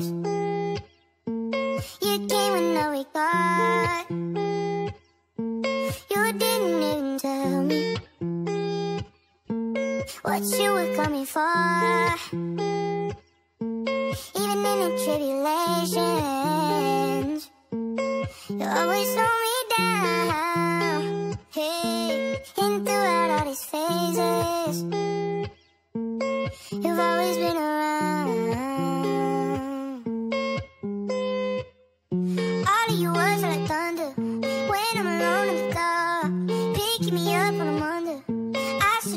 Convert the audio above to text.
You came when I wake up. You didn't even tell me what you were coming for. Even in the tribulations, you always hold me down. Hey, and throughout all these phases, you've always been.